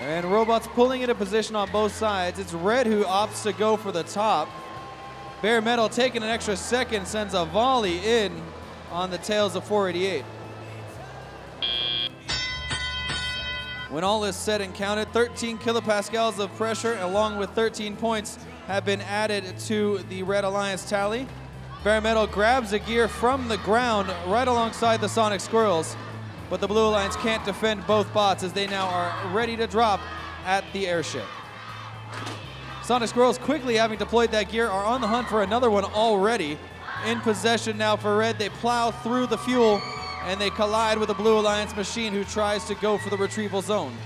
And Robots pulling into position on both sides. It's Red who opts to go for the top. Bear Metal taking an extra second sends a volley in on the tails of 488. When all is said and counted, 13 kilopascals of pressure along with 13 points have been added to the Red Alliance tally. Bear Metal grabs a gear from the ground right alongside the Sonic Squirrels, but the Blue Alliance can't defend both bots as they now are ready to drop at the airship. Sonic Squirrels quickly having deployed that gear are on the hunt for another one already. In possession now for Red, they plow through the fuel and they collide with the Blue Alliance machine who tries to go for the retrieval zone.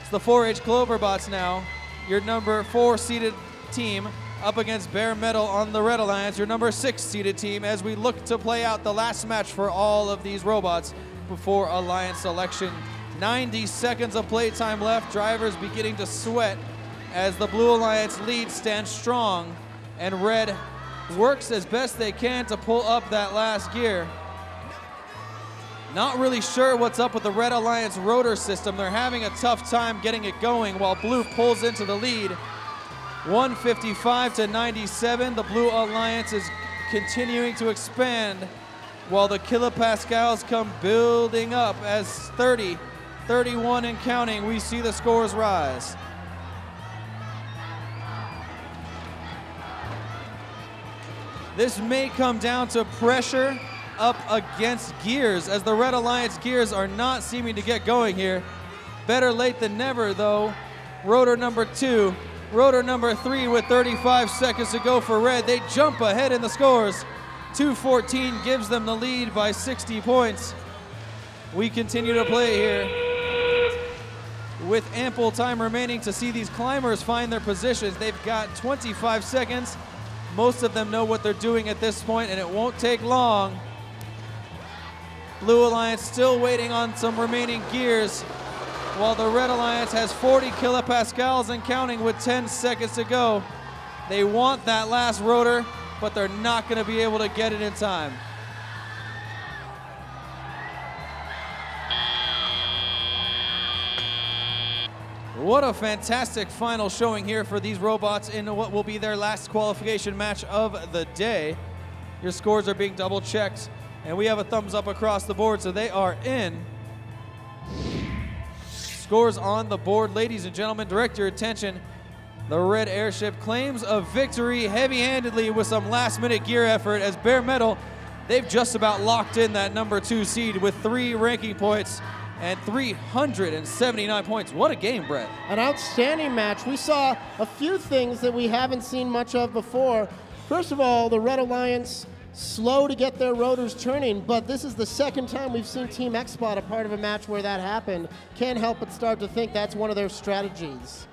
It's the 4-H Cloverbots now, your number four seeded team up against Bear Metal on the Red Alliance, your number six seeded team as we look to play out the last match for all of these robots before Alliance selection. 90 seconds of playtime left, drivers beginning to sweat as the Blue Alliance lead stands strong and Red works as best they can to pull up that last gear. Not really sure what's up with the Red Alliance rotor system. They're having a tough time getting it going while Blue pulls into the lead. 155 to 97. The Blue Alliance is continuing to expand while the kilopascals come building up as 30, 31 and counting. We see the scores rise. This may come down to pressure up against Gears as the Red Alliance Gears are not seeming to get going here. Better late than never though. Rotor number two, rotor number three with 35 seconds to go for Red. They jump ahead in the scores. 214 gives them the lead by 60 points. We continue to play here with ample time remaining to see these climbers find their positions. They've got 25 seconds. Most of them know what they're doing at this point, and it won't take long. Blue Alliance still waiting on some remaining gears, while the Red Alliance has 40 kilopascals and counting with 10 seconds to go. They want that last rotor, but they're not going to be able to get it in time. What a fantastic final showing here for these robots in what will be their last qualification match of the day. Your scores are being double checked, and we have a thumbs up across the board, so they are in. Scores on the board. Ladies and gentlemen, direct your attention. The red airship claims a victory heavy-handedly with some last-minute gear effort as Bear Metal, they've just about locked in that number two seed with three ranking points and 379 points. What a game, Brett. An outstanding match. We saw a few things that we haven't seen much of before. First of all, the Red Alliance slow to get their rotors turning, but this is the second time we've seen Team Xbot a part of a match where that happened. Can't help but start to think that's one of their strategies.